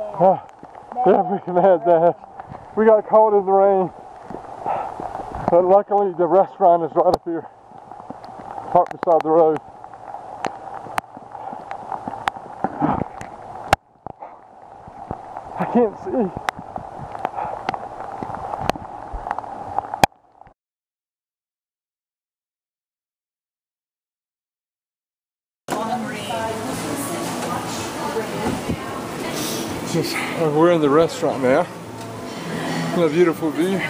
Oh, yeah, we mad dash. We got caught in the rain. But luckily the restaurant is right up here. Parked beside the road. I can't see. Just, uh, we're in the restaurant now. What a beautiful view.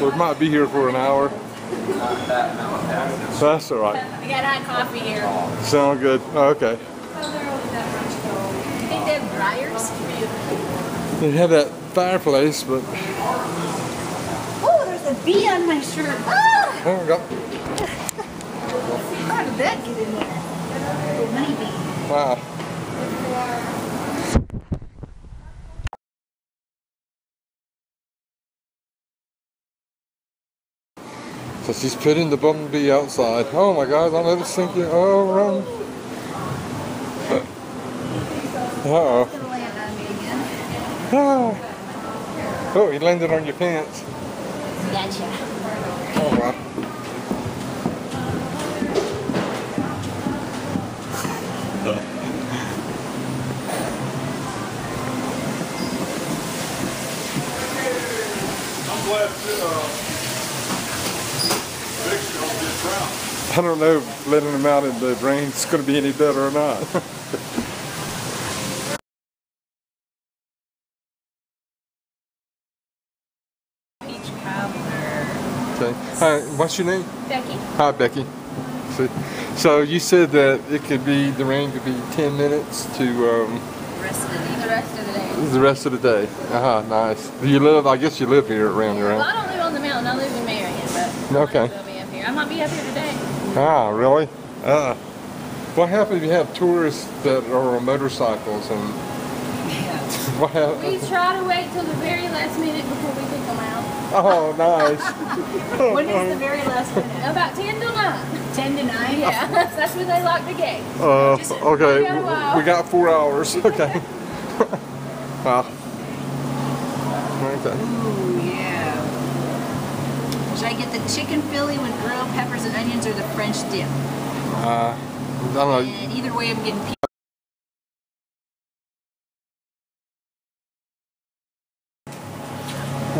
We might be here for an hour. That's all right. We got hot coffee here. Sound good. Oh, okay. You think they have? They have that fireplace, but Oh, there's a bee on my shirt. Ah! oh, we go. How did that get in there? Wow. So she's putting the bumblebee outside. Oh my God! Don't let it sink in. Oh, run! Uh oh. Gonna land on me again. Ah. Oh, he landed on your pants. Gotcha. Oh wow. I'm uh, Dixie don't get. I don't know if letting them out in the rain is going to be any better or not. Peach cobbler. okay. Hi, what's your name? Becky. Hi, Becky. So, so you said that it could be the rain could be 10 minutes to um, the Rest of the, the rest of the day. The rest of the day. Uh-huh, nice. You live, I guess you live here around Well. I don't live on the mountain. I live in Marion, but Okay. I will be up here. I might be up here today. Ah, really? Uh, what happens if you have tourists that are on motorcycles and what We try to wait till the very last minute before we pick them out. Oh, nice. When is the very last minute? About 10 to 9. 10 to 9? Yeah, that's when they lock the gate. Uh, okay, we got a while. we got four hours. Okay. Wow. Okay. Ooh, yeah. Should I get the chicken Philly with grilled peppers and onions or the French dip? Uh, I don't know. And either way, I'm getting pizza.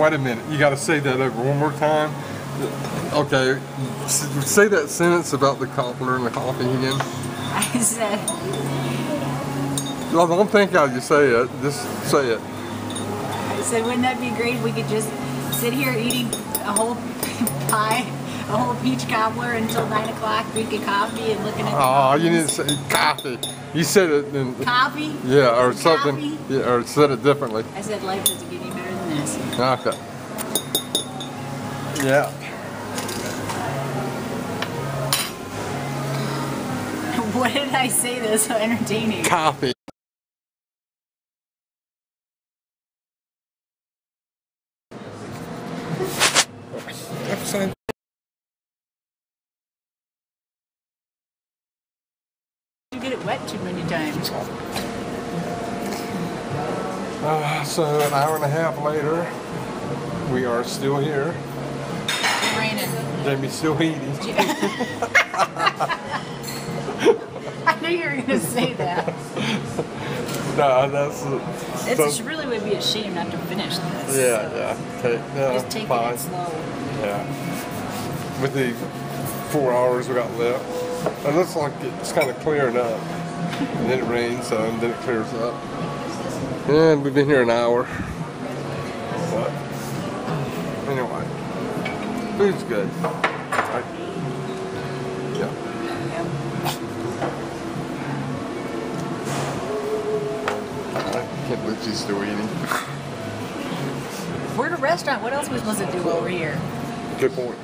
Wait a minute. You got to say that over one more time. Okay. Say that sentence about the cobbler and the coffee again. I said, No, don't think how you say it. Just say it. I said, wouldn't that be great if we could just sit here eating a whole pie, a whole peach cobbler until 9 o'clock, drinking coffee and looking at Oh, you didn't say coffee. You said it in. Coffee? Yeah, or something. coffee? Yeah, or said it differently. I said, life doesn't get any better than this. Okay. Yeah. what did I say that's so entertaining? Coffee. Uh, so an hour and a half later, we are still here. It's raining. Jamie's still eating. I knew you were going to say that. No, that's It's so- really would be a shame not to finish this. yeah, yeah. Okay, yeah, Just fine. it slow. Yeah. With the four hours we got left, it looks like it's kind of clearing up. And then it rains, so and then it clears up. And we've been here an hour. But anyway, food's good. Right? Yeah. I can't believe she's still eating. We're at a restaurant. What else are we supposed to do while we're here? Good point.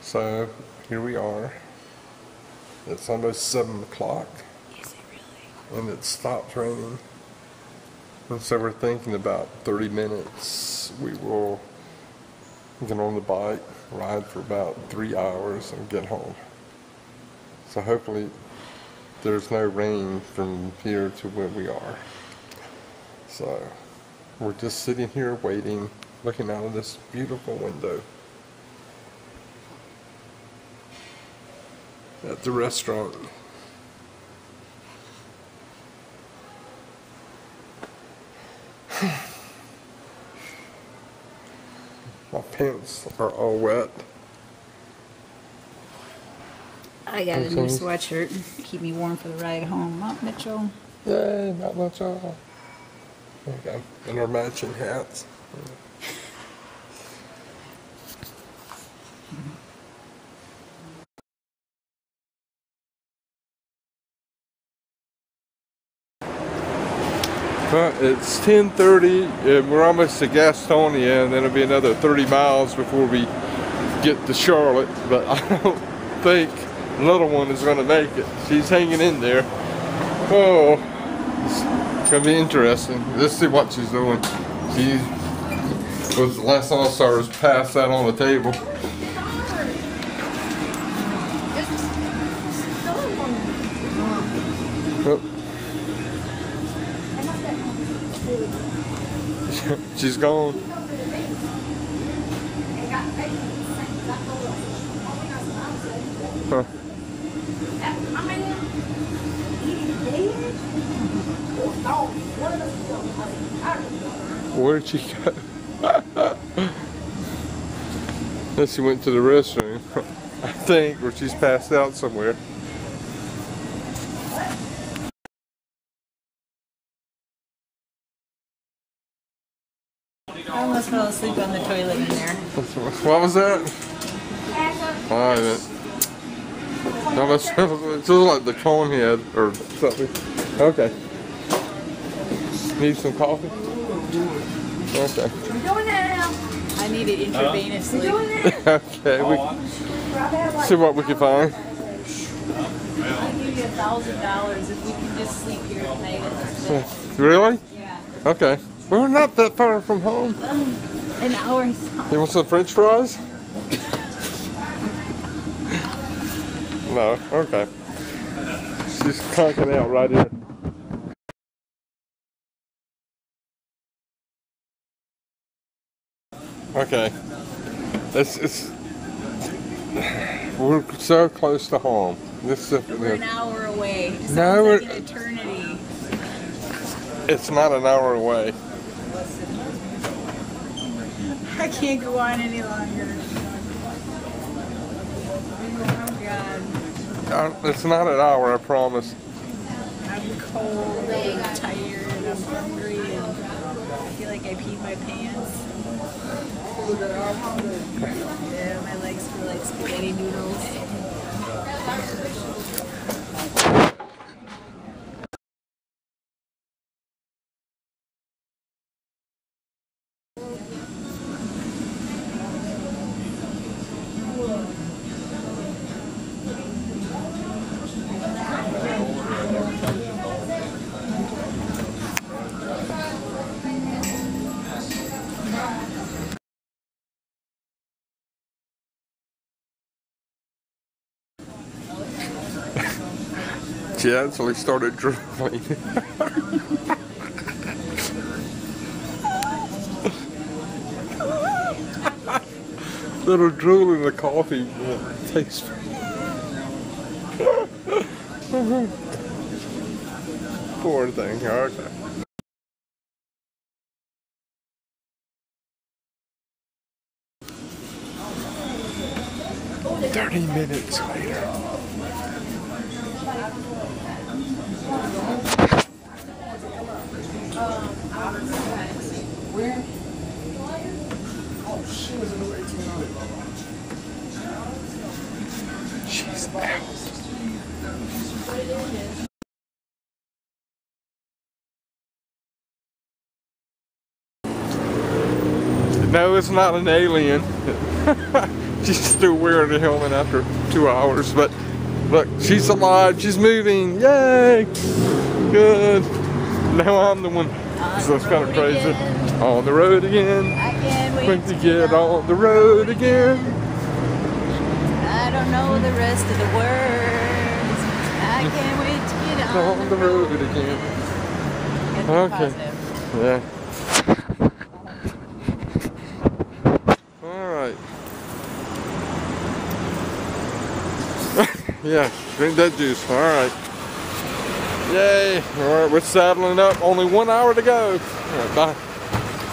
So here we are. It's almost seven o'clock Is it really? and it stopped raining. So we're thinking about 30 minutes. We will get on the bike, ride for about three hours, and get home. So hopefully there's no rain from here to where we are. So we're just sitting here waiting, looking out of this beautiful window at the restaurant. My pants are all wet. I got a new sweatshirt. Keep me warm for the ride home. Up, Mitchell. Yay, not much go. And our matching hats. Well, it's 10:30, and we're almost to Gastonia, and then it'll be another 30 miles before we get to Charlotte. But I don't think little one is going to make it. She's hanging in there. Oh, gonna be interesting. Let's see what she's doing. She was the last saw her pass that on the table. Oh. She's gone. Huh. Where'd she go? Unless she went to the restroom, I think, or she's passed out somewhere. I almost fell asleep on the toilet in there. What was that? Oh, that. No, that's, it's just like the cone head or something. Okay. Need some coffee? Okay. I need it intravenously. okay, we see what we can find. I'll give you a thousand dollars if we can just sleep here tonight at this bed. Really? Yeah. Okay. We're not that far from home. Um, an hour. You want some french fries? no, okay. She's conking out right here. Okay. It's, it's, we're so close to home. This is We're an hour away. It No, like an eternity. it's not an hour away. I can't go on any longer. Uh, It's not an hour, I promise. I'm cold, I'm tired, I'm hungry, and I feel like I peed my pants. Yeah, my legs feel like spaghetti noodles. She actually started drooling. Little drool in the coffee tastes. Poor thing. Okay. Thirty minutes later. It's not an alien. she's still wearing the helmet after two hours, but look, she's alive, she's moving, yay! Good. Now I'm the one. On So it's kind of crazy. again. On the road again. I can't wait to get on the road again. I don't know the rest of the words. I can't wait to get on, On the road again. Gotta Okay. positive. Yeah. All right. Yeah, drink that juice. All right. Yay. All right, we're saddling up. Only one hour to go. All right, bye.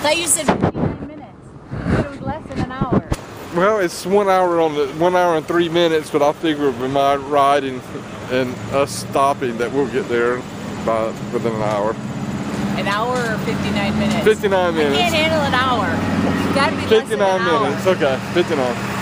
thought you said 59 minutes. It was less than an hour. Well, it's one hour on the one hour and three minutes, but I figure with my ride and, and us stopping that we'll get there by within an hour. An hour or 59 minutes? 59 minutes. I can't minutes. handle an hour. Gotta be less than 59 an hour. minutes. Okay, 59.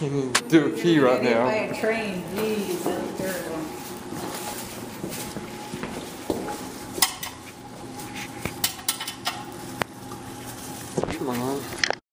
Can't do a key right By now. a train, terrible.